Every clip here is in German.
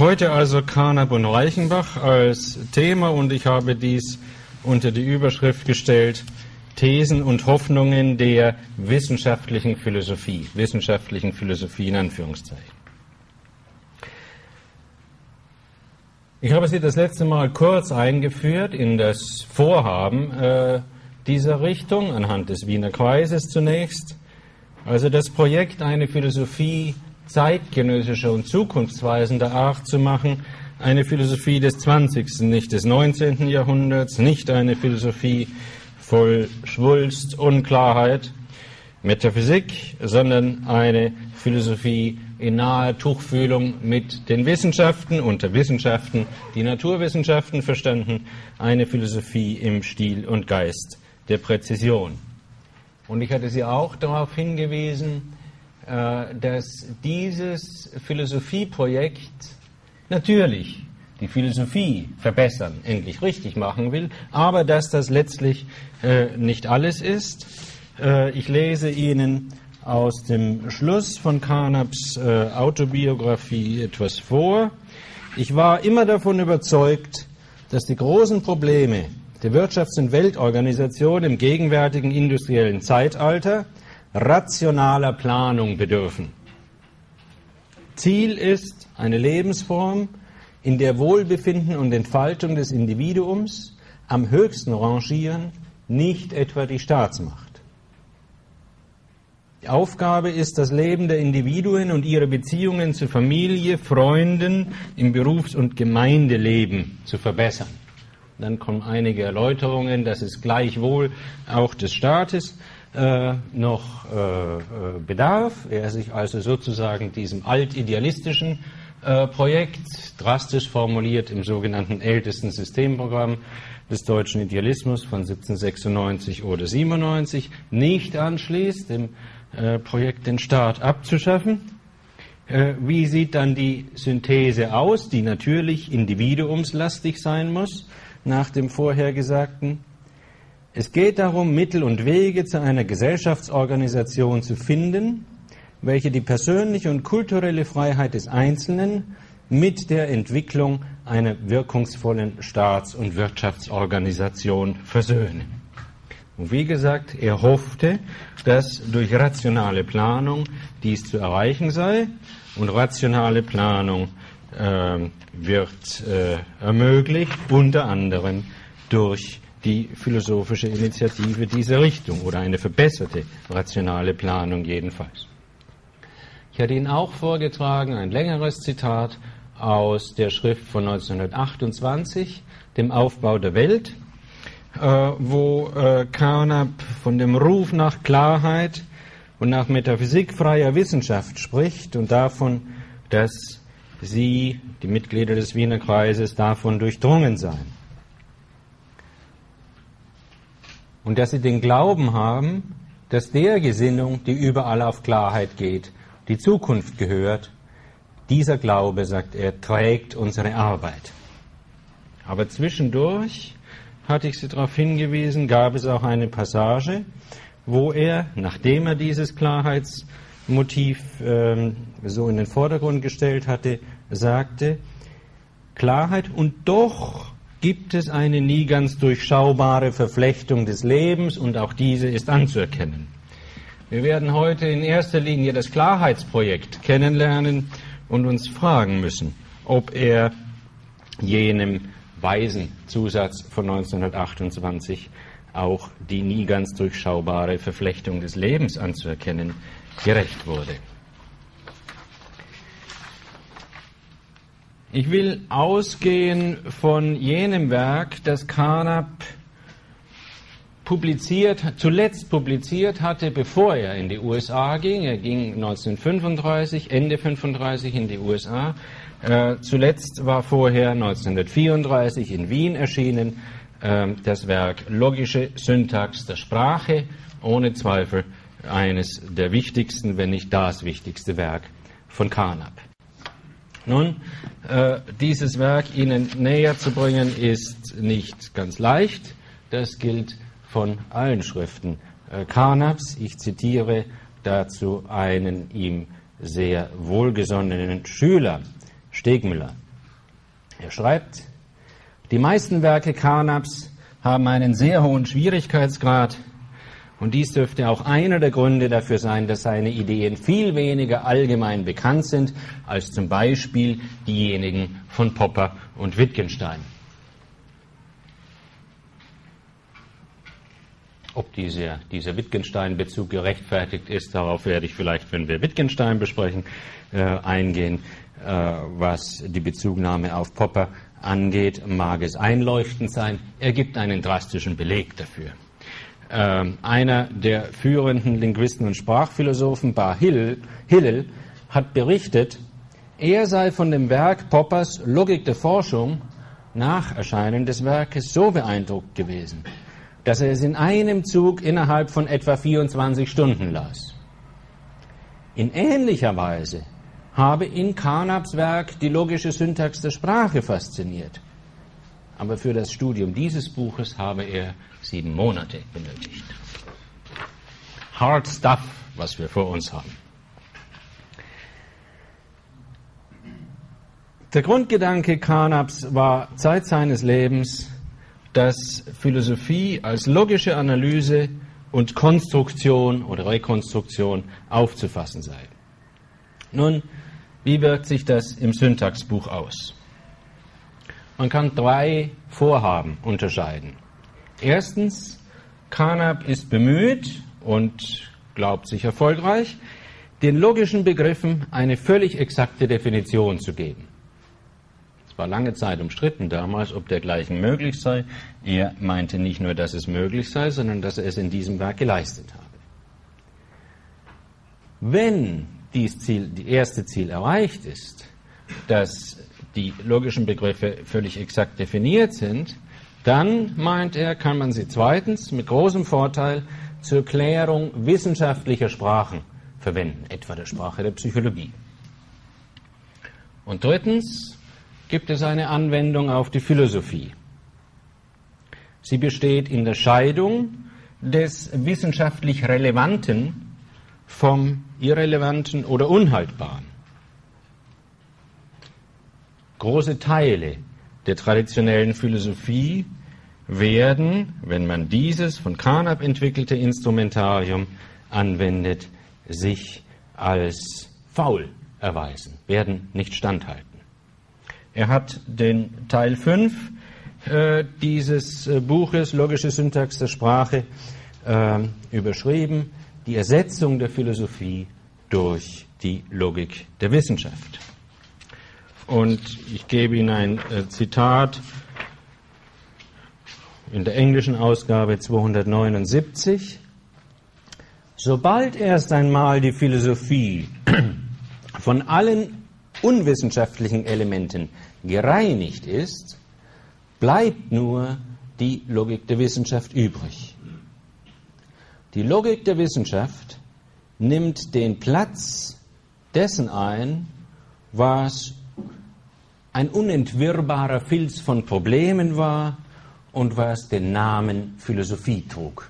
Heute also Carnap und Reichenbach als Thema und ich habe dies unter die Überschrift gestellt, Thesen und Hoffnungen der wissenschaftlichen Philosophie, wissenschaftlichen Philosophie in Anführungszeichen. Ich habe Sie das letzte Mal kurz eingeführt in das Vorhaben äh, dieser Richtung, anhand des Wiener Kreises zunächst. Also das Projekt, eine Philosophie zeitgenössischer und zukunftsweisender Art zu machen, eine Philosophie des 20., nicht des 19. Jahrhunderts, nicht eine Philosophie voll Schwulst, Unklarheit, Metaphysik, sondern eine Philosophie in naher Tuchfühlung mit den Wissenschaften, unter Wissenschaften die Naturwissenschaften verstanden, eine Philosophie im Stil und Geist der Präzision. Und ich hatte Sie auch darauf hingewiesen, dass dieses Philosophieprojekt natürlich die Philosophie verbessern, endlich richtig machen will, aber dass das letztlich äh, nicht alles ist. Äh, ich lese Ihnen aus dem Schluss von Carnaps äh, Autobiografie etwas vor. Ich war immer davon überzeugt, dass die großen Probleme der Wirtschafts- und Weltorganisation im gegenwärtigen industriellen Zeitalter rationaler Planung bedürfen. Ziel ist eine Lebensform, in der Wohlbefinden und Entfaltung des Individuums am höchsten rangieren, nicht etwa die Staatsmacht. Die Aufgabe ist, das Leben der Individuen und ihre Beziehungen zu Familie, Freunden, im Berufs- und Gemeindeleben zu verbessern. Dann kommen einige Erläuterungen, das ist gleichwohl auch des Staates äh, noch äh, äh, bedarf. Er sich also sozusagen diesem altidealistischen äh, Projekt, drastisch formuliert im sogenannten ältesten Systemprogramm des deutschen Idealismus von 1796 oder 97, nicht anschließt, dem äh, Projekt den Staat abzuschaffen. Äh, wie sieht dann die Synthese aus, die natürlich individuumslastig sein muss, nach dem vorhergesagten? Es geht darum, Mittel und Wege zu einer Gesellschaftsorganisation zu finden, welche die persönliche und kulturelle Freiheit des Einzelnen mit der Entwicklung einer wirkungsvollen Staats- und Wirtschaftsorganisation versöhnen. Und wie gesagt, er hoffte, dass durch rationale Planung dies zu erreichen sei. Und rationale Planung äh, wird äh, ermöglicht, unter anderem durch die philosophische Initiative dieser Richtung oder eine verbesserte rationale Planung jedenfalls. Ich hatte Ihnen auch vorgetragen ein längeres Zitat aus der Schrift von 1928, dem Aufbau der Welt, äh, wo äh, Carnap von dem Ruf nach Klarheit und nach metaphysikfreier Wissenschaft spricht und davon, dass Sie, die Mitglieder des Wiener Kreises, davon durchdrungen seien. Und dass Sie den Glauben haben, dass der Gesinnung, die überall auf Klarheit geht, die Zukunft gehört, dieser Glaube, sagt er, trägt unsere Arbeit. Aber zwischendurch hatte ich Sie darauf hingewiesen, gab es auch eine Passage, wo er, nachdem er dieses Klarheitsmotiv ähm, so in den Vordergrund gestellt hatte, sagte, Klarheit und doch gibt es eine nie ganz durchschaubare Verflechtung des Lebens und auch diese ist anzuerkennen. Wir werden heute in erster Linie das Klarheitsprojekt kennenlernen und uns fragen müssen, ob er jenem weisen Zusatz von 1928 auch die nie ganz durchschaubare Verflechtung des Lebens anzuerkennen, gerecht wurde. Ich will ausgehen von jenem Werk, das Carnap publiziert, zuletzt publiziert hatte, bevor er in die USA ging. Er ging 1935, Ende 1935 in die USA äh, zuletzt war vorher 1934 in Wien erschienen äh, das Werk Logische Syntax der Sprache, ohne Zweifel eines der wichtigsten, wenn nicht das wichtigste Werk von Carnap. Nun, äh, dieses Werk Ihnen näher zu bringen, ist nicht ganz leicht. Das gilt von allen Schriften äh, Carnaps. Ich zitiere dazu einen ihm sehr wohlgesonnenen Schüler, Stegmüller. Er schreibt, die meisten Werke Carnaps haben einen sehr hohen Schwierigkeitsgrad und dies dürfte auch einer der Gründe dafür sein, dass seine Ideen viel weniger allgemein bekannt sind als zum Beispiel diejenigen von Popper und Wittgenstein. Ob dieser, dieser Wittgenstein-Bezug gerechtfertigt ist, darauf werde ich vielleicht, wenn wir Wittgenstein besprechen, äh, eingehen. Äh, was die Bezugnahme auf Popper angeht, mag es einleuchtend sein. Er gibt einen drastischen Beleg dafür. Äh, einer der führenden Linguisten und Sprachphilosophen, Bar Hillel, hat berichtet, er sei von dem Werk Poppers Logik der Forschung nach Erscheinen des Werkes so beeindruckt gewesen, dass er es in einem Zug innerhalb von etwa 24 Stunden las. In ähnlicher Weise habe in Carnaps Werk die logische Syntax der Sprache fasziniert. Aber für das Studium dieses Buches habe er sieben Monate benötigt. Hard stuff, was wir vor uns haben. Der Grundgedanke Carnaps war Zeit seines Lebens dass Philosophie als logische Analyse und Konstruktion oder Rekonstruktion aufzufassen sei. Nun, wie wirkt sich das im Syntaxbuch aus? Man kann drei Vorhaben unterscheiden. Erstens, Carnap ist bemüht und glaubt sich erfolgreich, den logischen Begriffen eine völlig exakte Definition zu geben war lange Zeit umstritten damals, ob dergleichen möglich sei. Er meinte nicht nur, dass es möglich sei, sondern dass er es in diesem Werk geleistet habe. Wenn dies Ziel, die erste Ziel erreicht ist, dass die logischen Begriffe völlig exakt definiert sind, dann, meint er, kann man sie zweitens mit großem Vorteil zur Klärung wissenschaftlicher Sprachen verwenden, etwa der Sprache der Psychologie. Und drittens gibt es eine Anwendung auf die Philosophie. Sie besteht in der Scheidung des wissenschaftlich Relevanten vom Irrelevanten oder Unhaltbaren. Große Teile der traditionellen Philosophie werden, wenn man dieses von Carnap entwickelte Instrumentarium anwendet, sich als faul erweisen, werden nicht standhalten. Er hat den Teil 5 äh, dieses äh, Buches, Logische Syntax der Sprache, äh, überschrieben, die Ersetzung der Philosophie durch die Logik der Wissenschaft. Und ich gebe Ihnen ein äh, Zitat in der englischen Ausgabe 279. Sobald erst einmal die Philosophie von allen unwissenschaftlichen Elementen gereinigt ist, bleibt nur die Logik der Wissenschaft übrig. Die Logik der Wissenschaft nimmt den Platz dessen ein, was ein unentwirrbarer Filz von Problemen war und was den Namen Philosophie trug.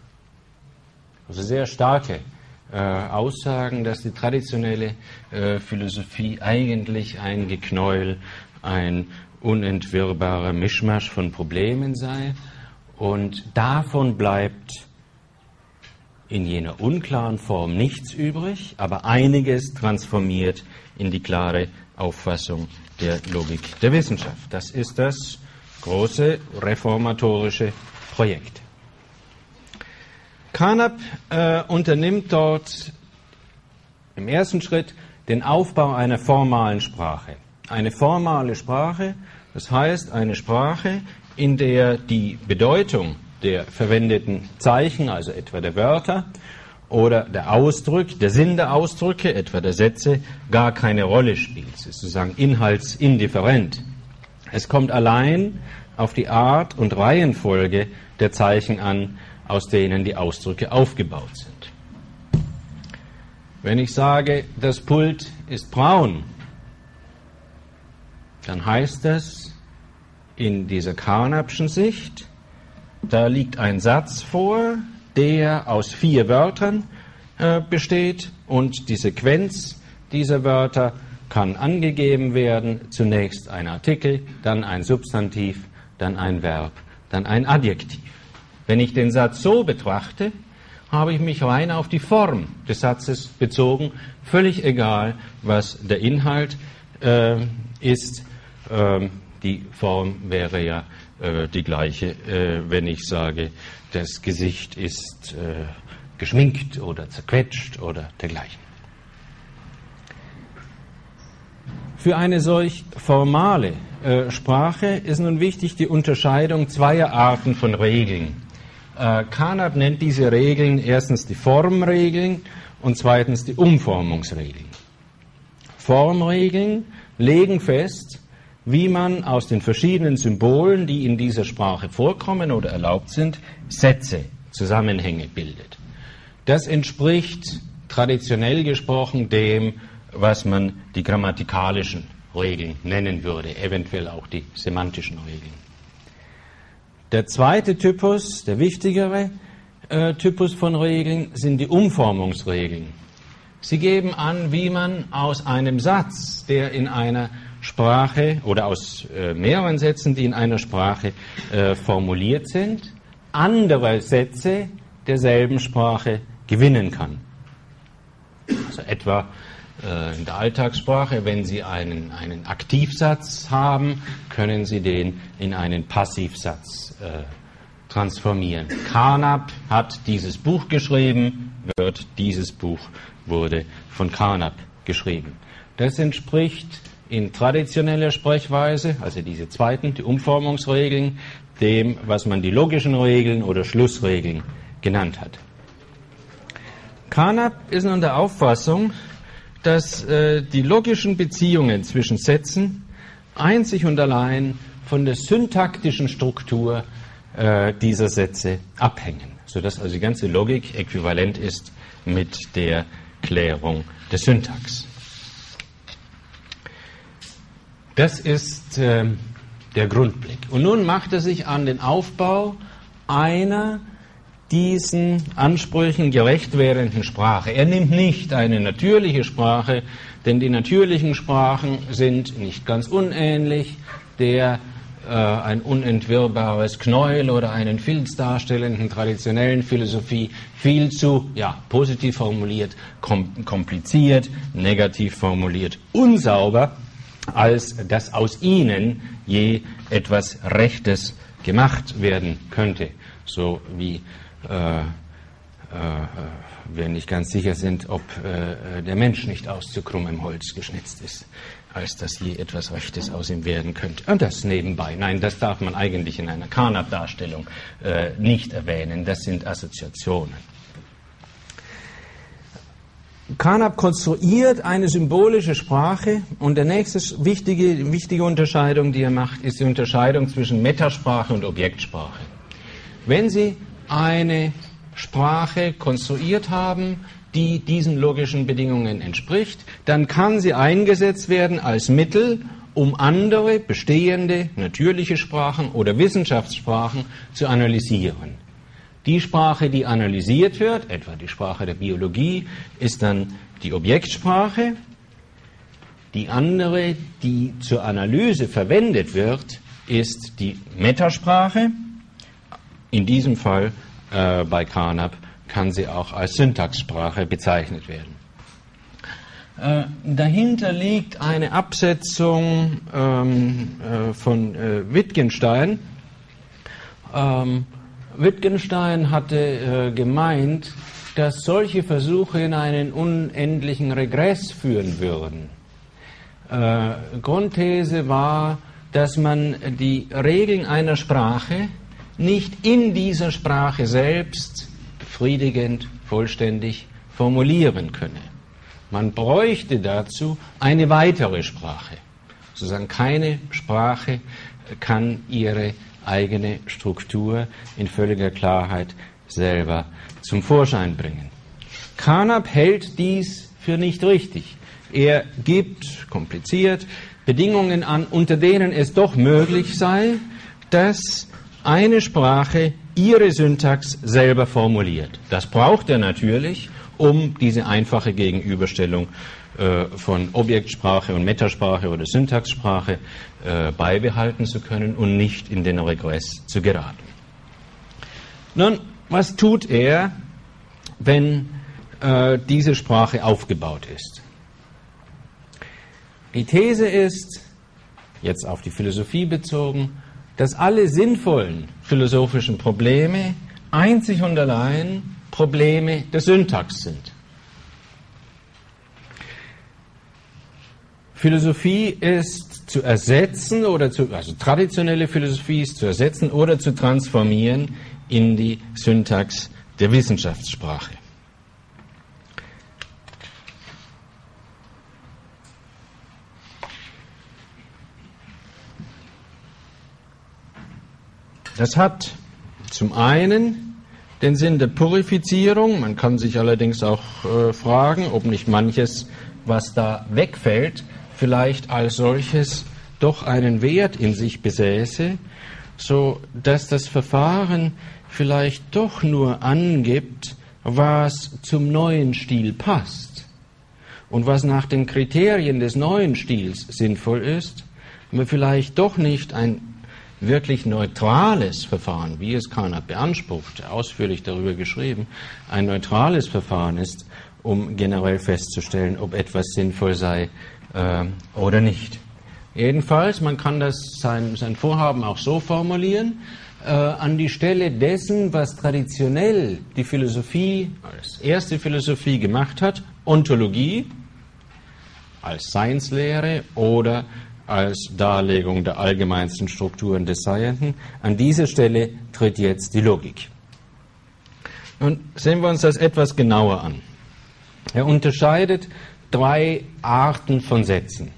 Also sehr starke äh, Aussagen, dass die traditionelle äh, Philosophie eigentlich ein Geknäuel, ein unentwirrbarer Mischmasch von Problemen sei und davon bleibt in jener unklaren Form nichts übrig, aber einiges transformiert in die klare Auffassung der Logik der Wissenschaft. Das ist das große reformatorische Projekt. Carnap äh, unternimmt dort im ersten Schritt den Aufbau einer formalen Sprache. Eine formale Sprache, das heißt eine Sprache, in der die Bedeutung der verwendeten Zeichen, also etwa der Wörter oder der Ausdruck, der Sinn der Ausdrücke, etwa der Sätze, gar keine Rolle spielt. Es ist sozusagen inhaltsindifferent. Es kommt allein auf die Art und Reihenfolge der Zeichen an, aus denen die Ausdrücke aufgebaut sind. Wenn ich sage, das Pult ist braun, dann heißt das in dieser Carnapschen Sicht, da liegt ein Satz vor, der aus vier Wörtern äh, besteht und die Sequenz dieser Wörter kann angegeben werden, zunächst ein Artikel, dann ein Substantiv, dann ein Verb, dann ein Adjektiv. Wenn ich den Satz so betrachte, habe ich mich rein auf die Form des Satzes bezogen, völlig egal, was der Inhalt äh, ist. Ähm, die Form wäre ja äh, die gleiche, äh, wenn ich sage, das Gesicht ist äh, geschminkt oder zerquetscht oder dergleichen. Für eine solch formale äh, Sprache ist nun wichtig die Unterscheidung zweier Arten von Regeln. Äh, Carnap nennt diese Regeln erstens die Formregeln und zweitens die Umformungsregeln. Formregeln legen fest, wie man aus den verschiedenen Symbolen, die in dieser Sprache vorkommen oder erlaubt sind, Sätze, Zusammenhänge bildet. Das entspricht traditionell gesprochen dem, was man die grammatikalischen Regeln nennen würde, eventuell auch die semantischen Regeln. Der zweite Typus, der wichtigere äh, Typus von Regeln, sind die Umformungsregeln. Sie geben an, wie man aus einem Satz, der in einer Sprache oder aus äh, mehreren Sätzen, die in einer Sprache äh, formuliert sind, andere Sätze derselben Sprache gewinnen kann. Also etwa äh, in der Alltagssprache, wenn Sie einen, einen Aktivsatz haben, können Sie den in einen Passivsatz äh, transformieren. Carnap hat dieses Buch geschrieben, wird dieses Buch wurde von Carnap geschrieben. Das entspricht in traditioneller Sprechweise, also diese zweiten, die Umformungsregeln, dem, was man die logischen Regeln oder Schlussregeln genannt hat. Carnap ist nun der Auffassung, dass äh, die logischen Beziehungen zwischen Sätzen einzig und allein von der syntaktischen Struktur äh, dieser Sätze abhängen, sodass also die ganze Logik äquivalent ist mit der Klärung der Syntax. Das ist äh, der Grundblick. Und nun macht er sich an den Aufbau einer diesen Ansprüchen gerecht werdenden Sprache. Er nimmt nicht eine natürliche Sprache, denn die natürlichen Sprachen sind nicht ganz unähnlich der äh, ein unentwirrbares Knäuel oder einen Filz darstellenden traditionellen Philosophie viel zu, ja, positiv formuliert, kom kompliziert, negativ formuliert, unsauber, als dass aus ihnen je etwas Rechtes gemacht werden könnte, so wie äh, äh, wir nicht ganz sicher sind, ob äh, der Mensch nicht aus zu krummem Holz geschnitzt ist, als dass je etwas Rechtes aus ihm werden könnte. Und das nebenbei. Nein, das darf man eigentlich in einer Karnap-Darstellung äh, nicht erwähnen. Das sind Assoziationen. Carnap konstruiert eine symbolische Sprache und der nächste wichtige, wichtige Unterscheidung, die er macht, ist die Unterscheidung zwischen Metasprache und Objektsprache. Wenn Sie eine Sprache konstruiert haben, die diesen logischen Bedingungen entspricht, dann kann sie eingesetzt werden als Mittel, um andere bestehende natürliche Sprachen oder Wissenschaftssprachen zu analysieren. Die Sprache, die analysiert wird, etwa die Sprache der Biologie, ist dann die Objektsprache. Die andere, die zur Analyse verwendet wird, ist die Metasprache. In diesem Fall äh, bei Carnap kann sie auch als Syntaxsprache bezeichnet werden. Äh, dahinter liegt eine Absetzung ähm, äh, von äh, Wittgenstein. Ähm, Wittgenstein hatte äh, gemeint, dass solche Versuche in einen unendlichen Regress führen würden. Äh, Grundthese war, dass man die Regeln einer Sprache nicht in dieser Sprache selbst befriedigend, vollständig formulieren könne. Man bräuchte dazu eine weitere Sprache. Sozusagen keine Sprache kann ihre eigene Struktur in völliger Klarheit selber zum Vorschein bringen. Carnap hält dies für nicht richtig. Er gibt, kompliziert, Bedingungen an, unter denen es doch möglich sei, dass eine Sprache ihre Syntax selber formuliert. Das braucht er natürlich, um diese einfache Gegenüberstellung äh, von Objektsprache und Metasprache oder Syntaxsprache äh, beibehalten zu können und nicht in den Regress zu geraten. Nun, was tut er, wenn äh, diese Sprache aufgebaut ist? Die These ist, jetzt auf die Philosophie bezogen, dass alle sinnvollen philosophischen Probleme einzig und allein Probleme der Syntax sind. Philosophie ist zu ersetzen oder zu, also traditionelle Philosophie ist zu ersetzen oder zu transformieren in die Syntax der Wissenschaftssprache. Das hat zum einen den Sinn der Purifizierung. Man kann sich allerdings auch äh, fragen, ob nicht manches, was da wegfällt, vielleicht als solches doch einen Wert in sich besäße, so dass das Verfahren vielleicht doch nur angibt, was zum neuen Stil passt und was nach den Kriterien des neuen Stils sinnvoll ist, aber vielleicht doch nicht ein wirklich neutrales Verfahren, wie es Carnap beansprucht, ausführlich darüber geschrieben, ein neutrales Verfahren ist, um generell festzustellen, ob etwas sinnvoll sei äh, oder nicht. Jedenfalls, man kann das sein, sein Vorhaben auch so formulieren, äh, an die Stelle dessen, was traditionell die Philosophie als erste Philosophie gemacht hat, Ontologie als Seinslehre oder als Darlegung der allgemeinsten Strukturen des Seienden. An dieser Stelle tritt jetzt die Logik. Nun sehen wir uns das etwas genauer an. Er unterscheidet drei Arten von Sätzen.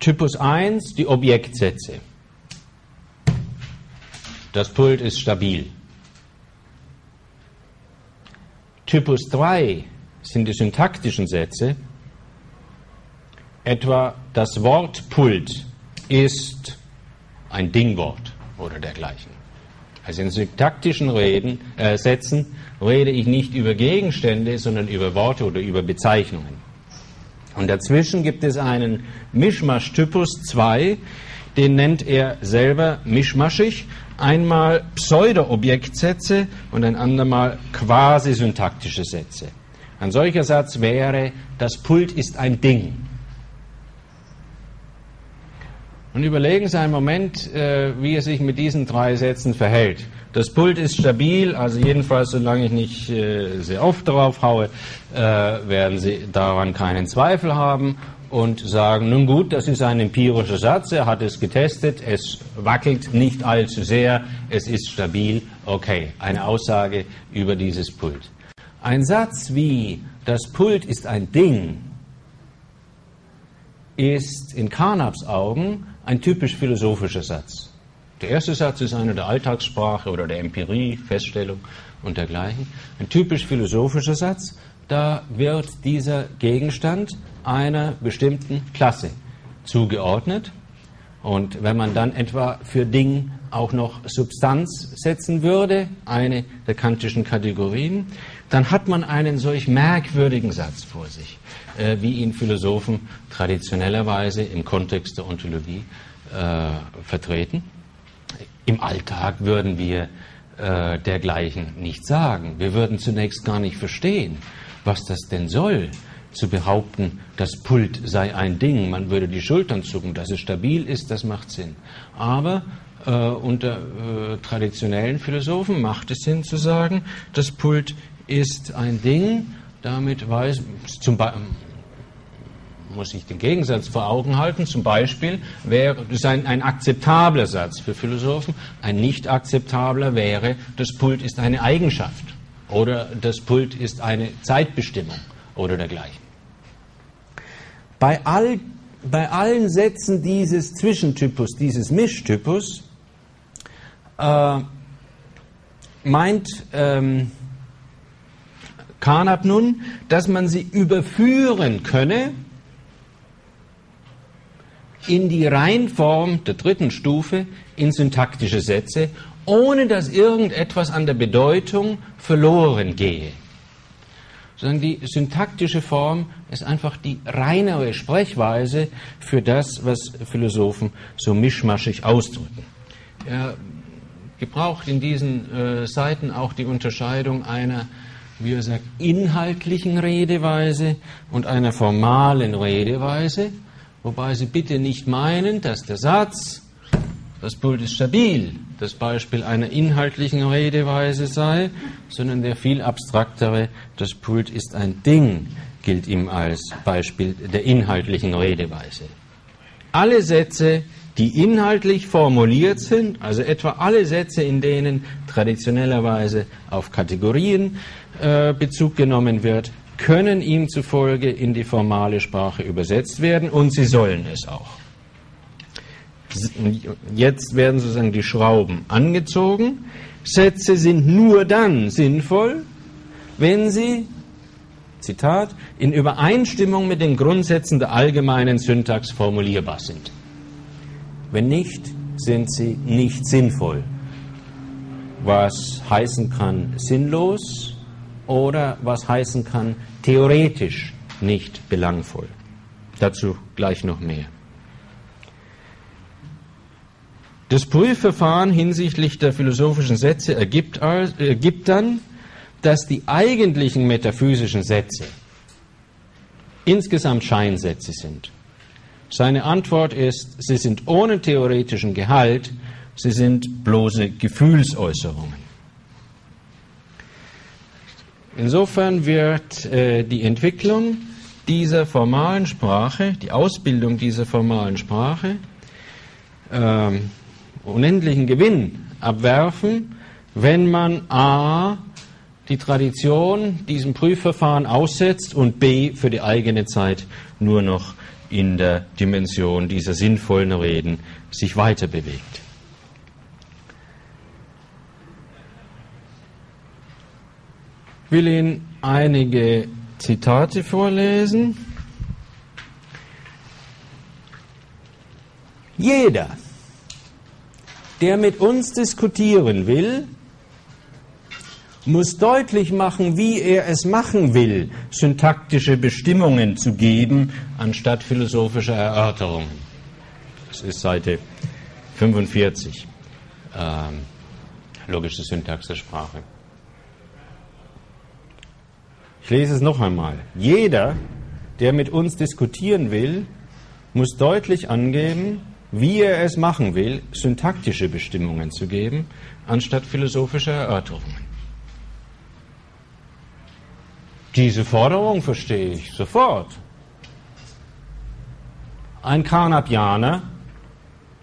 Typus 1, die Objektsätze. Das Pult ist stabil. Typus 3 sind die syntaktischen Sätze. Etwa das Wort Pult ist ein Dingwort oder dergleichen. Also in syntaktischen Reden, äh, Sätzen rede ich nicht über Gegenstände, sondern über Worte oder über Bezeichnungen. Und dazwischen gibt es einen Mischmasch-Typus 2, den nennt er selber mischmaschig. Einmal Pseudo-Objektsätze und ein andermal quasi syntaktische Sätze. Ein solcher Satz wäre, das Pult ist ein Ding. Und überlegen Sie einen Moment, äh, wie er sich mit diesen drei Sätzen verhält. Das Pult ist stabil, also jedenfalls solange ich nicht äh, sehr oft drauf haue, äh, werden Sie daran keinen Zweifel haben und sagen, nun gut, das ist ein empirischer Satz, er hat es getestet, es wackelt nicht allzu sehr, es ist stabil, okay, eine Aussage über dieses Pult. Ein Satz wie, das Pult ist ein Ding, ist in Carnaps Augen ein typisch philosophischer Satz. Der erste Satz ist einer der Alltagssprache oder der Empirie, Feststellung und dergleichen. Ein typisch philosophischer Satz, da wird dieser Gegenstand einer bestimmten Klasse zugeordnet. Und wenn man dann etwa für Ding auch noch Substanz setzen würde, eine der kantischen Kategorien, dann hat man einen solch merkwürdigen Satz vor sich, äh, wie ihn Philosophen traditionellerweise im Kontext der Ontologie äh, vertreten. Im Alltag würden wir äh, dergleichen nicht sagen. Wir würden zunächst gar nicht verstehen, was das denn soll, zu behaupten, das Pult sei ein Ding. Man würde die Schultern zucken, dass es stabil ist, das macht Sinn. Aber äh, unter äh, traditionellen Philosophen macht es Sinn zu sagen, das Pult ist ein Ding. Damit weiß, zum muss ich den Gegensatz vor Augen halten. Zum Beispiel wäre das ein, ein akzeptabler Satz für Philosophen. Ein nicht akzeptabler wäre, das Pult ist eine Eigenschaft oder das Pult ist eine Zeitbestimmung oder dergleichen. Bei, all, bei allen Sätzen dieses Zwischentypus, dieses Mischtypus, äh, meint ähm, Carnap nun, dass man sie überführen könne in die Reinform der dritten Stufe in syntaktische Sätze, ohne dass irgendetwas an der Bedeutung verloren gehe. sondern die syntaktische Form ist einfach die reinere Sprechweise für das, was Philosophen so mischmaschig ausdrücken. Er gebraucht in diesen äh, Seiten auch die Unterscheidung einer, wie er sagt, inhaltlichen Redeweise und einer formalen Redeweise, wobei Sie bitte nicht meinen, dass der Satz, das Pult ist stabil, das Beispiel einer inhaltlichen Redeweise sei, sondern der viel abstraktere, das Pult ist ein Ding, gilt ihm als Beispiel der inhaltlichen Redeweise. Alle Sätze, die inhaltlich formuliert sind, also etwa alle Sätze, in denen traditionellerweise auf Kategorien äh, Bezug genommen wird, können ihm zufolge in die formale Sprache übersetzt werden und sie sollen es auch. Jetzt werden sozusagen die Schrauben angezogen. Sätze sind nur dann sinnvoll, wenn sie, Zitat, in Übereinstimmung mit den Grundsätzen der allgemeinen Syntax formulierbar sind. Wenn nicht, sind sie nicht sinnvoll. Was heißen kann sinnlos oder was heißen kann theoretisch nicht belangvoll. Dazu gleich noch mehr. Das Prüfverfahren hinsichtlich der philosophischen Sätze ergibt, ergibt dann, dass die eigentlichen metaphysischen Sätze insgesamt Scheinsätze sind. Seine Antwort ist, sie sind ohne theoretischen Gehalt, sie sind bloße Gefühlsäußerungen. Insofern wird äh, die Entwicklung dieser formalen Sprache, die Ausbildung dieser formalen Sprache, ähm, unendlichen Gewinn abwerfen, wenn man a. die Tradition diesem Prüfverfahren aussetzt und b. für die eigene Zeit nur noch in der Dimension dieser sinnvollen Reden sich weiter bewegt. Will Ihnen einige Zitate vorlesen. Jeder, der mit uns diskutieren will, muss deutlich machen, wie er es machen will, syntaktische Bestimmungen zu geben, anstatt philosophischer Erörterungen. Das ist Seite 45, ähm, logische Syntax der Sprache. Ich lese es noch einmal. Jeder, der mit uns diskutieren will, muss deutlich angeben, wie er es machen will, syntaktische Bestimmungen zu geben, anstatt philosophischer Erörterungen. Diese Forderung verstehe ich sofort. Ein Karnapianer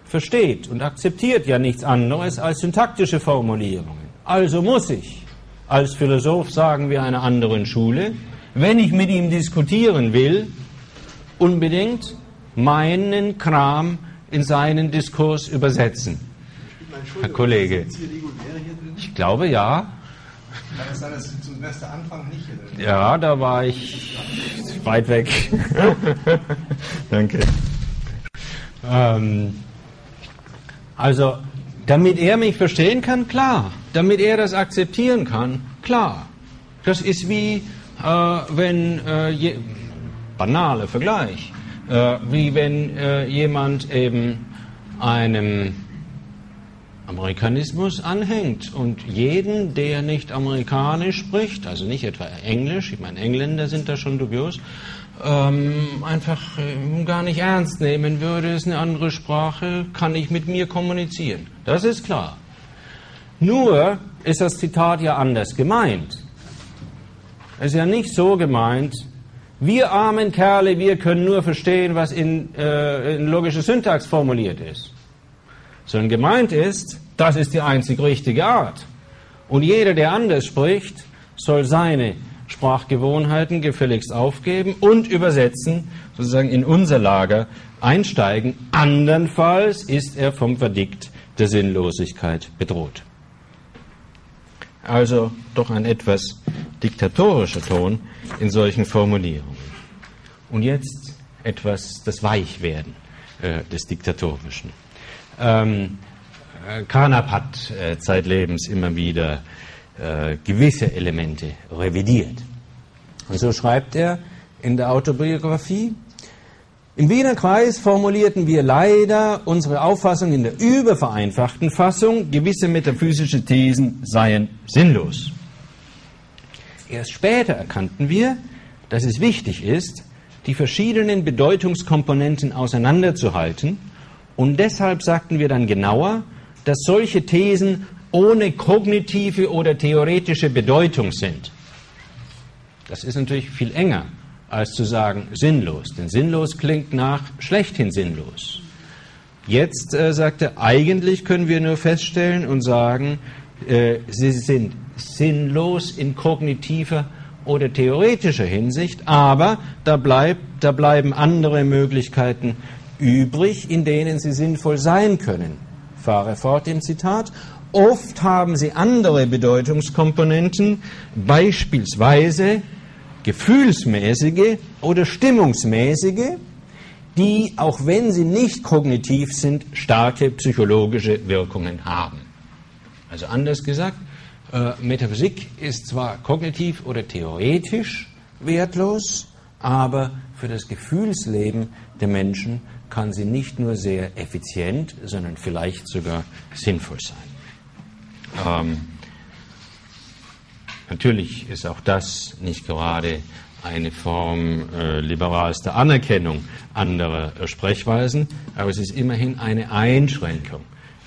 versteht und akzeptiert ja nichts anderes als syntaktische Formulierungen. Also muss ich als Philosoph sagen wir einer anderen Schule, wenn ich mit ihm diskutieren will, unbedingt meinen Kram in seinen Diskurs übersetzen. Herr Kollege, ich glaube ja. Kann es sein, dass Sie zum Semesteranfang nicht hier Ja, da war ich weit weg. Danke. Ähm, also, damit er mich verstehen kann, klar. Damit er das akzeptieren kann, klar. Das ist wie, äh, wenn, äh, je, banaler Vergleich, äh, wie wenn äh, jemand eben einem Amerikanismus anhängt und jeden, der nicht amerikanisch spricht, also nicht etwa Englisch, ich meine Engländer sind da schon dubios, ähm, einfach äh, gar nicht ernst nehmen würde, ist eine andere Sprache, kann ich mit mir kommunizieren. Das ist klar. Nur ist das Zitat ja anders gemeint. Es ist ja nicht so gemeint, wir armen Kerle, wir können nur verstehen, was in, äh, in logischer Syntax formuliert ist sondern gemeint ist, das ist die einzig richtige Art. Und jeder, der anders spricht, soll seine Sprachgewohnheiten gefälligst aufgeben und übersetzen, sozusagen in unser Lager einsteigen. Andernfalls ist er vom Verdikt der Sinnlosigkeit bedroht. Also doch ein etwas diktatorischer Ton in solchen Formulierungen. Und jetzt etwas das Weichwerden äh, des Diktatorischen. Ähm, Carnap hat äh, zeitlebens immer wieder äh, gewisse Elemente revidiert. Und so schreibt er in der Autobiografie, im Wiener Kreis formulierten wir leider unsere Auffassung in der übervereinfachten Fassung, gewisse metaphysische Thesen seien sinnlos. Erst später erkannten wir, dass es wichtig ist, die verschiedenen Bedeutungskomponenten auseinanderzuhalten und deshalb sagten wir dann genauer, dass solche Thesen ohne kognitive oder theoretische Bedeutung sind. Das ist natürlich viel enger als zu sagen sinnlos. Denn sinnlos klingt nach schlechthin sinnlos. Jetzt äh, sagt er, eigentlich können wir nur feststellen und sagen, äh, sie sind sinnlos in kognitiver oder theoretischer Hinsicht, aber da, bleibt, da bleiben andere Möglichkeiten übrig, in denen sie sinnvoll sein können. Fahre fort im Zitat. Oft haben sie andere Bedeutungskomponenten, beispielsweise gefühlsmäßige oder stimmungsmäßige, die, auch wenn sie nicht kognitiv sind, starke psychologische Wirkungen haben. Also anders gesagt, äh, Metaphysik ist zwar kognitiv oder theoretisch wertlos, aber für das Gefühlsleben der Menschen kann sie nicht nur sehr effizient, sondern vielleicht sogar sinnvoll sein. Ähm, Natürlich ist auch das nicht gerade eine Form äh, liberalster Anerkennung anderer äh, Sprechweisen, aber es ist immerhin eine Einschränkung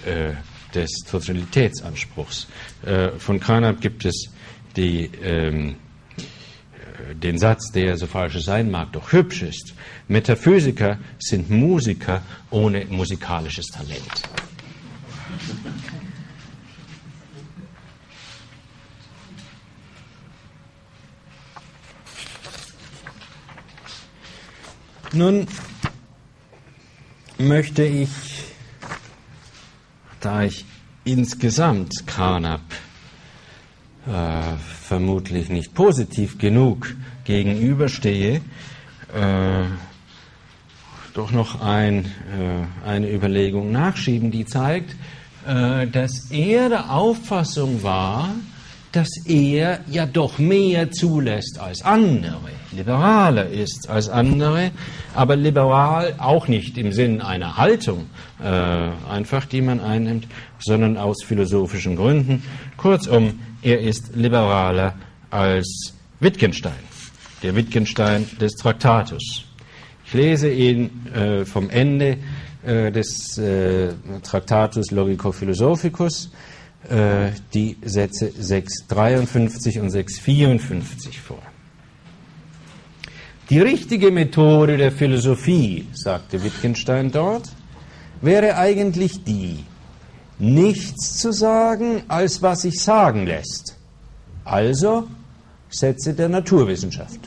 äh, des Totalitätsanspruchs. Äh, von Carnap gibt es die, ähm, äh, den Satz, der so falsch sein mag, doch hübsch ist. Metaphysiker sind Musiker ohne musikalisches Talent. Nun möchte ich, da ich insgesamt Carnap äh, vermutlich nicht positiv genug gegenüberstehe, äh, doch noch ein, äh, eine Überlegung nachschieben, die zeigt, äh, dass er der Auffassung war, dass er ja doch mehr zulässt als andere, liberaler ist als andere, aber liberal auch nicht im Sinn einer Haltung, äh, einfach die man einnimmt, sondern aus philosophischen Gründen. Kurzum, er ist liberaler als Wittgenstein, der Wittgenstein des Traktatus. Ich lese ihn äh, vom Ende äh, des äh, Traktatus Logico-Philosophicus äh, die Sätze 653 und 654 vor. Die richtige Methode der Philosophie, sagte Wittgenstein dort, wäre eigentlich die, nichts zu sagen, als was sich sagen lässt. Also Sätze der Naturwissenschaft.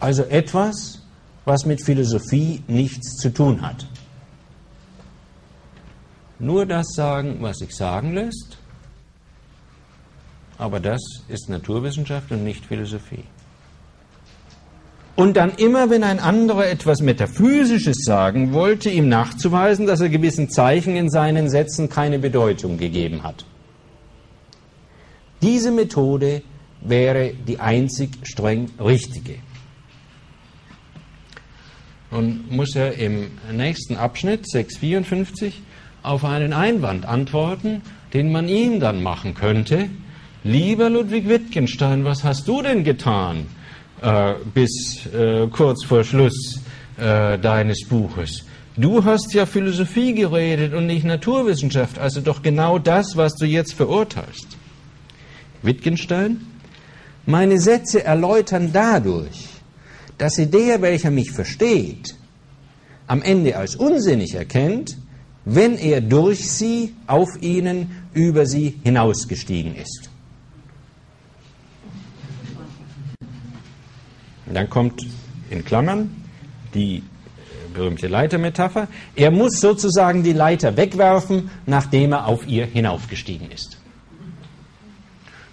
Also etwas, was mit Philosophie nichts zu tun hat nur das sagen, was sich sagen lässt, aber das ist Naturwissenschaft und nicht Philosophie. Und dann immer, wenn ein anderer etwas Metaphysisches sagen wollte, ihm nachzuweisen, dass er gewissen Zeichen in seinen Sätzen keine Bedeutung gegeben hat. Diese Methode wäre die einzig streng richtige. Nun muss er im nächsten Abschnitt 654 auf einen Einwand antworten, den man ihm dann machen könnte. Lieber Ludwig Wittgenstein, was hast du denn getan äh, bis äh, kurz vor Schluss äh, deines Buches? Du hast ja Philosophie geredet und nicht Naturwissenschaft, also doch genau das, was du jetzt verurteilst. Wittgenstein, meine Sätze erläutern dadurch, dass sie der, welcher mich versteht, am Ende als unsinnig erkennt, wenn er durch sie, auf ihnen, über sie hinausgestiegen ist. Dann kommt in Klammern die berühmte Leitermetapher. Er muss sozusagen die Leiter wegwerfen, nachdem er auf ihr hinaufgestiegen ist.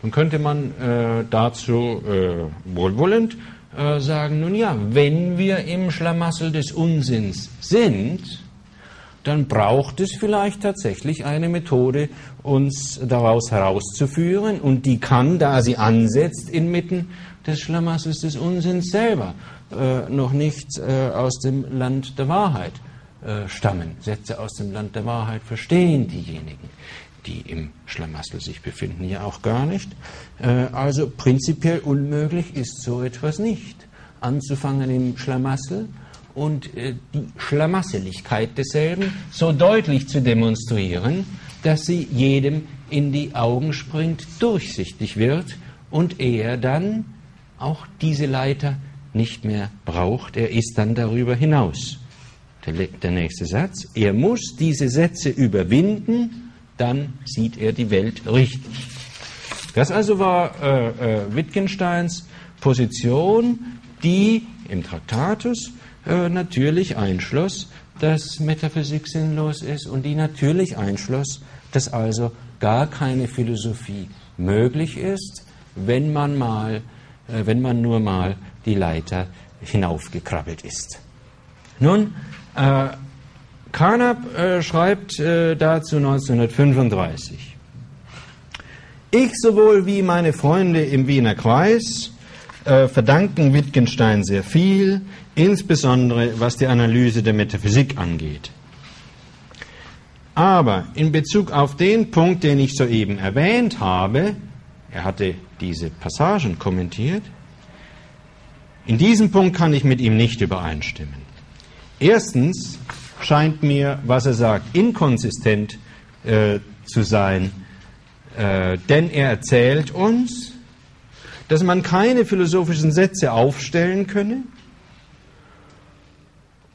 Nun könnte man äh, dazu äh, wohlwollend äh, sagen, nun ja, wenn wir im Schlamassel des Unsinns sind, dann braucht es vielleicht tatsächlich eine Methode, uns daraus herauszuführen. Und die kann, da sie ansetzt inmitten des Schlamassels des Unsinns selber äh, noch nicht äh, aus dem Land der Wahrheit äh, stammen. Sätze aus dem Land der Wahrheit verstehen diejenigen, die im Schlamassel sich befinden, ja auch gar nicht. Äh, also prinzipiell unmöglich ist so etwas nicht. Anzufangen im Schlamassel und äh, die Schlamasseligkeit desselben so deutlich zu demonstrieren, dass sie jedem in die Augen springt, durchsichtig wird und er dann auch diese Leiter nicht mehr braucht. Er ist dann darüber hinaus. Der, nächste Satz. Er muss diese Sätze überwinden, dann sieht er die Welt richtig. Das also war äh, äh, Wittgensteins Position, die im Traktatus äh, natürlich einschloss, dass Metaphysik sinnlos ist und die natürlich einschloss, dass also gar keine Philosophie möglich ist, wenn man mal, äh, wenn man nur mal die Leiter hinaufgekrabbelt ist. Nun, äh, Carnap äh, schreibt äh, dazu 1935. Ich sowohl wie meine Freunde im Wiener Kreis äh, verdanken Wittgenstein sehr viel, insbesondere was die Analyse der Metaphysik angeht. Aber in Bezug auf den Punkt, den ich soeben erwähnt habe, er hatte diese Passagen kommentiert, in diesem Punkt kann ich mit ihm nicht übereinstimmen. Erstens scheint mir, was er sagt, inkonsistent äh, zu sein, äh, denn er erzählt uns, dass man keine philosophischen Sätze aufstellen könne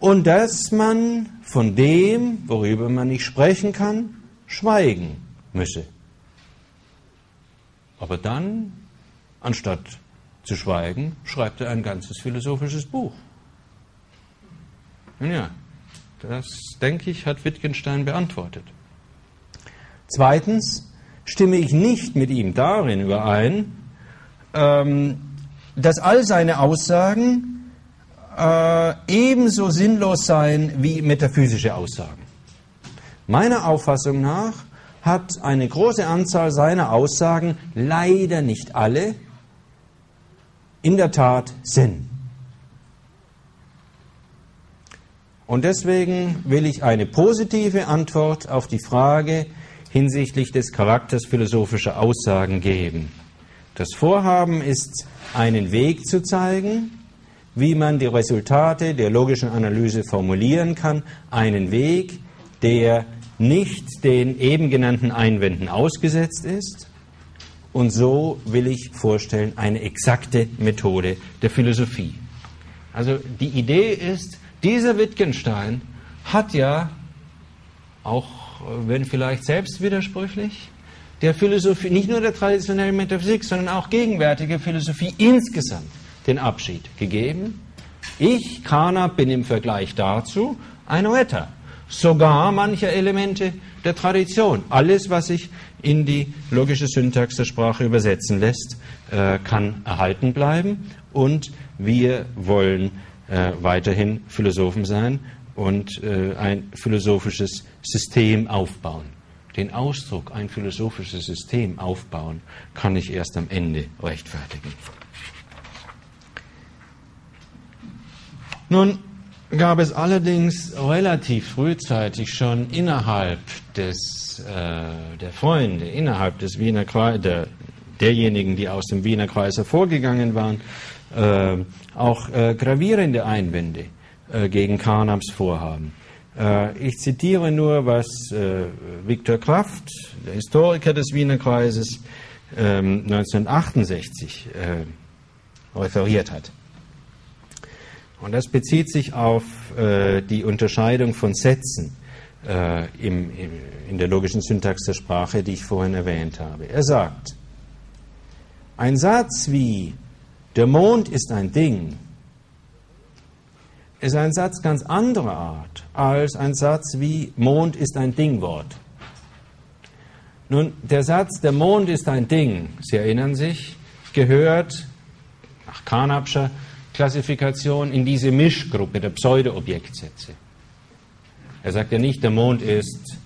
und dass man von dem, worüber man nicht sprechen kann, schweigen müsse. Aber dann, anstatt zu schweigen, schreibt er ein ganzes philosophisches Buch. Nun ja, das, denke ich, hat Wittgenstein beantwortet. Zweitens stimme ich nicht mit ihm darin überein, ähm, dass all seine Aussagen äh, ebenso sinnlos seien wie metaphysische Aussagen. Meiner Auffassung nach hat eine große Anzahl seiner Aussagen, leider nicht alle, in der Tat Sinn. Und deswegen will ich eine positive Antwort auf die Frage hinsichtlich des Charakters philosophischer Aussagen geben. Das Vorhaben ist, einen Weg zu zeigen, wie man die Resultate der logischen Analyse formulieren kann, einen Weg, der nicht den eben genannten Einwänden ausgesetzt ist, und so will ich vorstellen eine exakte Methode der Philosophie. Also die Idee ist, dieser Wittgenstein hat ja, auch wenn vielleicht selbst widersprüchlich, der Philosophie, nicht nur der traditionellen Metaphysik, sondern auch gegenwärtiger Philosophie insgesamt den Abschied gegeben. Ich, Kana, bin im Vergleich dazu ein Oetta. Sogar mancher Elemente der Tradition. Alles, was sich in die logische Syntax der Sprache übersetzen lässt, äh, kann erhalten bleiben. Und wir wollen äh, weiterhin Philosophen sein und äh, ein philosophisches System aufbauen. Den Ausdruck ein philosophisches System aufbauen kann ich erst am Ende rechtfertigen. Nun, gab es allerdings relativ frühzeitig schon innerhalb des, äh, der Freunde, innerhalb des Wiener Kreis, der, derjenigen, die aus dem Wiener Kreis hervorgegangen waren, äh, auch äh, gravierende Einwände äh, gegen Carnaps Vorhaben. Äh, ich zitiere nur, was äh, Viktor Kraft, der Historiker des Wiener Kreises, 1968 ähm, referiert hat. Und das bezieht sich auf äh, die Unterscheidung von Sätzen äh, in der logischen Syntax der Sprache, die ich vorhin erwähnt habe. Er sagt, ein Satz wie der Mond ist ein Ding ist ein Satz ganz anderer Art als ein Satz wie Mond ist ein Dingwort. Nun, der Satz der Mond ist ein Ding, Sie erinnern sich, gehört nach Carnapscher Klassifikation in diese Mischgruppe der Pseudo-Objektsätze. Er sagt ja nicht, der Mond ist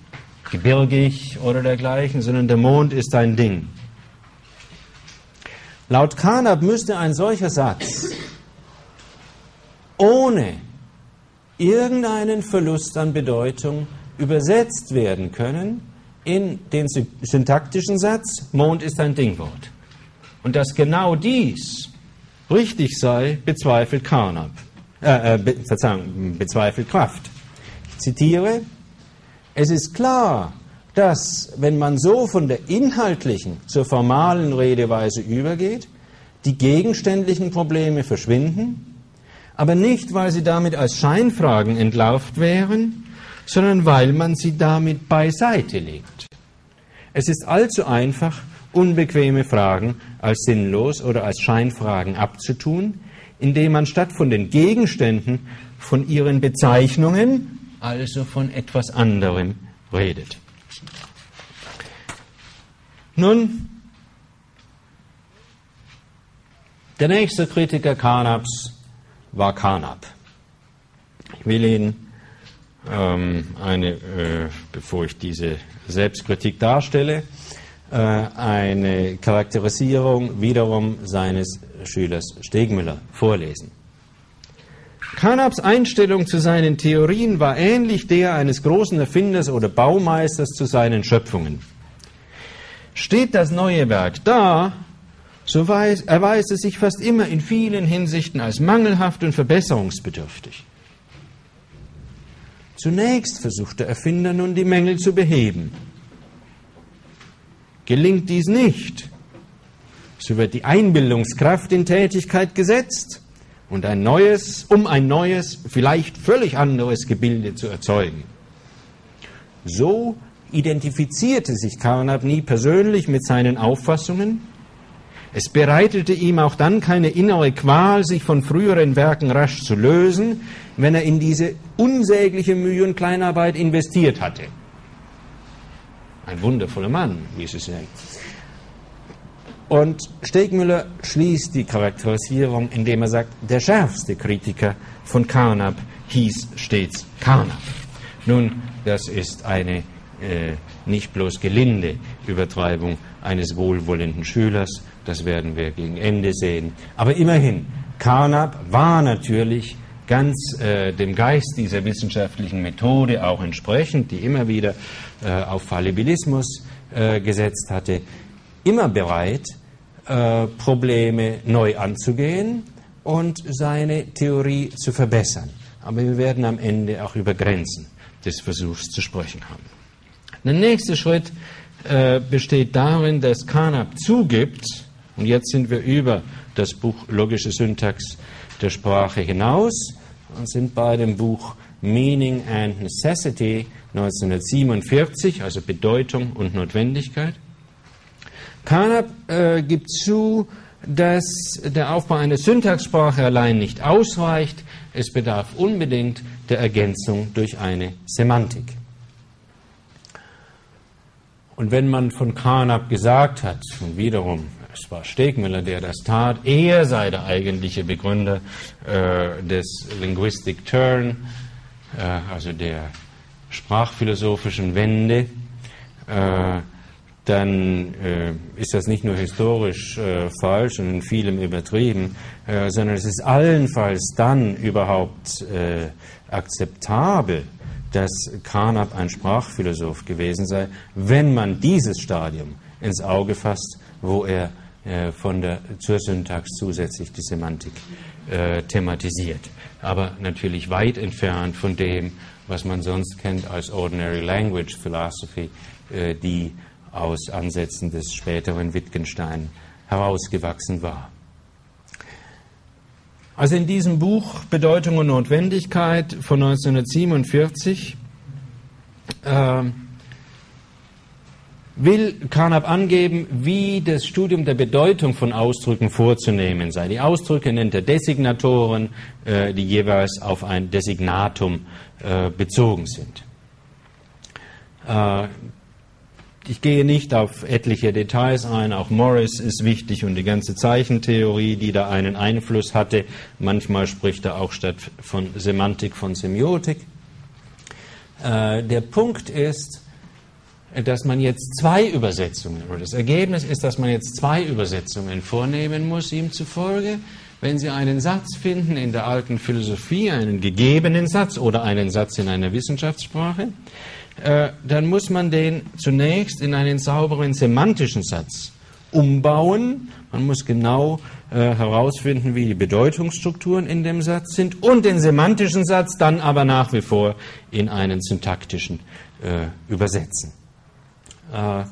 gebirgig oder dergleichen, sondern der Mond ist ein Ding. Laut Carnap müsste ein solcher Satz ohne irgendeinen Verlust an Bedeutung übersetzt werden können in den syntaktischen Satz, Mond ist ein Dingwort. Und dass genau dies richtig sei, bezweifelt Carnap. Äh, äh, be, Verzeihung, bezweifelt Kraft. Ich zitiere, es ist klar, dass, wenn man so von der inhaltlichen zur formalen Redeweise übergeht, die gegenständlichen Probleme verschwinden, aber nicht, weil sie damit als Scheinfragen entlarvt wären, sondern weil man sie damit beiseite legt. Es ist allzu einfach, unbequeme Fragen als sinnlos oder als Scheinfragen abzutun, indem man statt von den Gegenständen von ihren Bezeichnungen, also von etwas anderem, redet. Nun, der nächste Kritiker Carnaps war Carnap. Ich will Ihnen ähm, eine, äh, bevor ich diese Selbstkritik darstelle, äh, eine Charakterisierung wiederum seines Schülers Stegmüller vorlesen. Carnaps Einstellung zu seinen Theorien war ähnlich der eines großen Erfinders oder Baumeisters zu seinen Schöpfungen. Steht das neue Werk da, so weiß, erweist es sich fast immer in vielen Hinsichten als mangelhaft und verbesserungsbedürftig. Zunächst versucht der Erfinder nun die Mängel zu beheben. Gelingt dies nicht, so wird die Einbildungskraft in Tätigkeit gesetzt und ein neues, um ein neues, vielleicht völlig anderes Gebilde zu erzeugen. So identifizierte sich Carnap nie persönlich mit seinen Auffassungen. Es bereitete ihm auch dann keine innere Qual, sich von früheren Werken rasch zu lösen, wenn er in diese unsägliche Mühe und Kleinarbeit investiert hatte. Ein wundervoller Mann, wie Sie sehen. Und Stegmüller schließt die Charakterisierung, indem er sagt, der schärfste Kritiker von Carnap hieß stets Carnap. Nun, das ist eine äh, nicht bloß gelinde Übertreibung eines wohlwollenden Schülers, das werden wir gegen Ende sehen. Aber immerhin, Carnap war natürlich ganz äh, dem Geist dieser wissenschaftlichen Methode auch entsprechend, die immer wieder äh, auf Fallibilismus äh, gesetzt hatte, immer bereit, äh, Probleme neu anzugehen und seine Theorie zu verbessern. Aber wir werden am Ende auch über Grenzen des Versuchs zu sprechen haben. Der nächste Schritt äh, besteht darin, dass Carnap zugibt, und jetzt sind wir über das Buch Logische Syntax der Sprache hinaus und sind bei dem Buch Meaning and Necessity 1947, also Bedeutung und Notwendigkeit. Carnap äh, gibt zu, dass der Aufbau einer Syntaxsprache allein nicht ausreicht. Es bedarf unbedingt der Ergänzung durch eine Semantik. Und wenn man von Carnap gesagt hat, und wiederum, es war Stegmüller, der das tat, er sei der eigentliche Begründer äh, des Linguistic Turn, äh, also der sprachphilosophischen Wende, äh, dann äh, ist das nicht nur historisch äh, falsch und in vielem übertrieben, äh, sondern es ist allenfalls dann überhaupt akzeptabel, dass Carnap ein Sprachphilosoph gewesen sei, wenn man dieses Stadium ins Auge fasst, wo er von der, zur Syntax zusätzlich die Semantik äh, thematisiert. Aber natürlich weit entfernt von dem, was man sonst kennt als Ordinary Language Philosophy, äh, die aus Ansätzen des späteren Wittgenstein herausgewachsen war. Also in diesem Buch Bedeutung und Notwendigkeit von 1947 äh, will Carnap angeben, wie das Studium der Bedeutung von Ausdrücken vorzunehmen sei. Die Ausdrücke nennt er Designatoren, äh, die jeweils auf ein Designatum äh, bezogen sind. Äh, ich gehe nicht auf etliche Details ein, auch Morris ist wichtig und die ganze Zeichentheorie, die da einen Einfluss hatte. Manchmal spricht er auch statt von Semantik von Semiotik. Der Punkt ist, dass man jetzt zwei Übersetzungen, oder das Ergebnis ist, dass man jetzt zwei Übersetzungen vornehmen muss, ihm zufolge. Wenn Sie einen Satz finden in der alten Philosophie, einen gegebenen Satz oder einen Satz in einer Wissenschaftssprache, äh, dann muss man den zunächst in einen sauberen semantischen Satz umbauen. Man muss genau äh, herausfinden, wie die Bedeutungsstrukturen in dem Satz sind und den semantischen Satz dann aber nach wie vor in einen syntaktischen äh, übersetzen. Äh,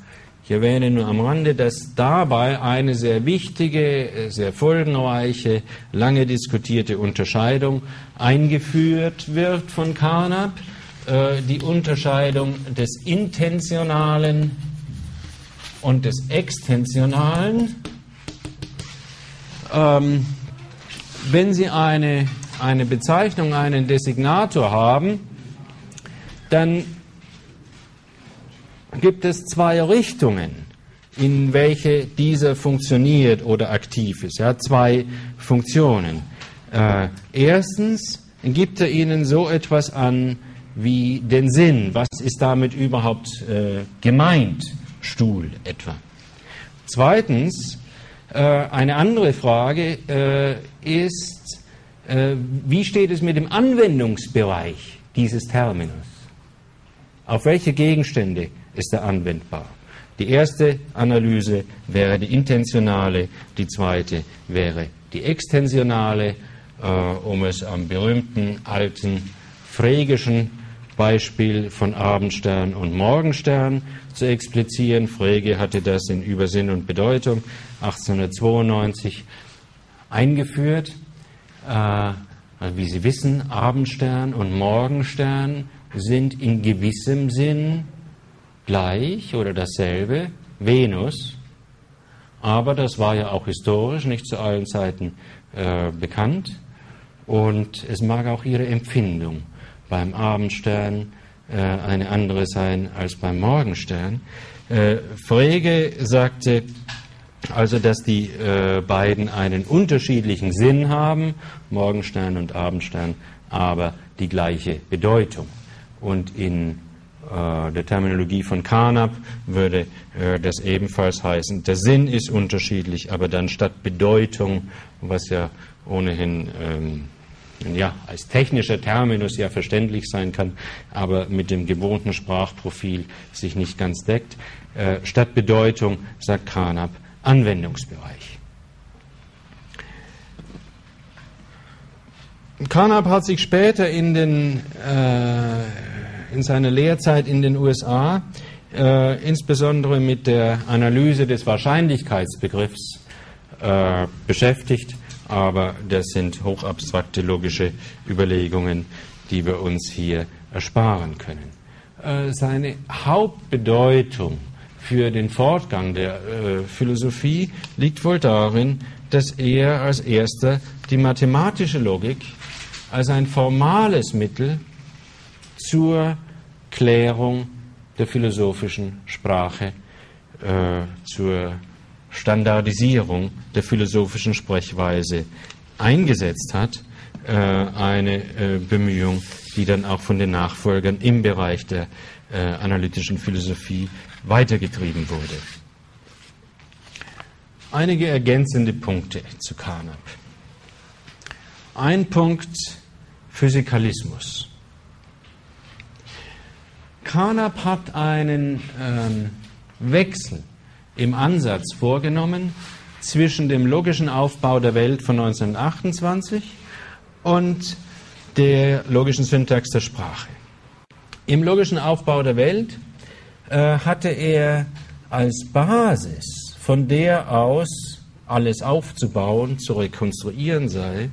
ich erwähne nur am Rande, dass dabei eine sehr wichtige, äh, sehr folgenreiche, lange diskutierte Unterscheidung eingeführt wird von Carnap, äh, die Unterscheidung des Intentionalen und des Extensionalen. Ähm, wenn Sie eine, eine Bezeichnung, einen Designator haben, dann gibt es zwei Richtungen, in welche dieser funktioniert oder aktiv ist. Er zwei Funktionen. Äh, erstens gibt er ihnen so etwas an wie den Sinn. Was ist damit überhaupt äh, gemeint? Stuhl etwa. Zweitens, äh, eine andere Frage äh, ist, äh, wie steht es mit dem Anwendungsbereich dieses Terminus? Auf welche Gegenstände ist er anwendbar. Die erste Analyse wäre die intentionale, die zweite wäre die extensionale, äh, um es am berühmten alten Fregischen Beispiel von Abendstern und Morgenstern zu explizieren. Frege hatte das in Übersinn und Bedeutung 1892 eingeführt. Äh, wie Sie wissen, Abendstern und Morgenstern sind in gewissem Sinn gleich oder dasselbe, Venus, aber das war ja auch historisch nicht zu allen Zeiten äh, bekannt und es mag auch ihre Empfindung beim Abendstern äh, eine andere sein als beim Morgenstern. Äh, Frege sagte also, dass die äh, beiden einen unterschiedlichen Sinn haben, Morgenstern und Abendstern, aber die gleiche Bedeutung. Und in der Terminologie von Carnap würde äh, das ebenfalls heißen. Der Sinn ist unterschiedlich, aber dann statt Bedeutung, was ja ohnehin ähm, ja, als technischer Terminus ja verständlich sein kann, aber mit dem gewohnten Sprachprofil sich nicht ganz deckt, äh, statt Bedeutung sagt Carnap Anwendungsbereich. Carnap hat sich später in den äh, in seiner Lehrzeit in den USA, äh, insbesondere mit der Analyse des Wahrscheinlichkeitsbegriffs äh, beschäftigt, aber das sind hochabstrakte logische Überlegungen, die wir uns hier ersparen können. Äh, seine Hauptbedeutung für den Fortgang der äh, Philosophie liegt wohl darin, dass er als erster die mathematische Logik als ein formales Mittel zur Klärung der philosophischen Sprache, äh, zur Standardisierung der philosophischen Sprechweise eingesetzt hat, äh, eine äh, Bemühung, die dann auch von den Nachfolgern im Bereich der äh, analytischen Philosophie weitergetrieben wurde. Einige ergänzende Punkte zu Carnap. Ein Punkt Physikalismus. Carnap hat einen ähm, Wechsel im Ansatz vorgenommen zwischen dem logischen Aufbau der Welt von 1928 und der logischen Syntax der Sprache. Im logischen Aufbau der Welt äh, hatte er als Basis, von der aus alles aufzubauen, zu rekonstruieren sei,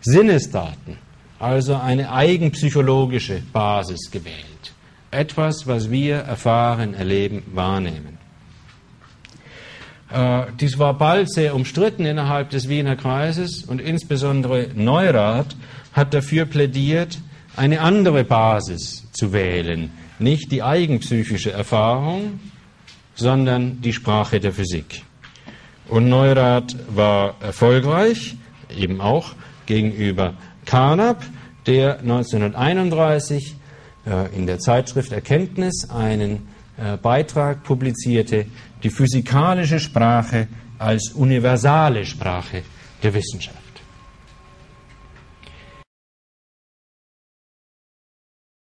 Sinnesdaten, also eine eigenpsychologische Basis gewählt etwas, was wir erfahren, erleben, wahrnehmen. Äh, dies war bald sehr umstritten innerhalb des Wiener Kreises und insbesondere Neurath hat dafür plädiert, eine andere Basis zu wählen, nicht die eigenpsychische Erfahrung, sondern die Sprache der Physik. Und Neurath war erfolgreich, eben auch gegenüber Carnap, der 1931 äh, in der Zeitschrift Erkenntnis einen äh, Beitrag publizierte, die physikalische Sprache als universale Sprache der Wissenschaft.